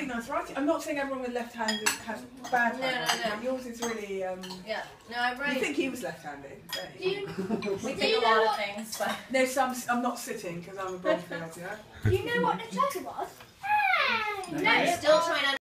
really nice writing. I'm not saying everyone with left hand has bad No, no, no. but yours is really. Um, Yeah. No, I you think he was left-handed? Do you, We Do think you a know lot of things, but. No, some. I'm not sitting because I'm a Bromfield. Do you know what the checker was? No, I'm still trying to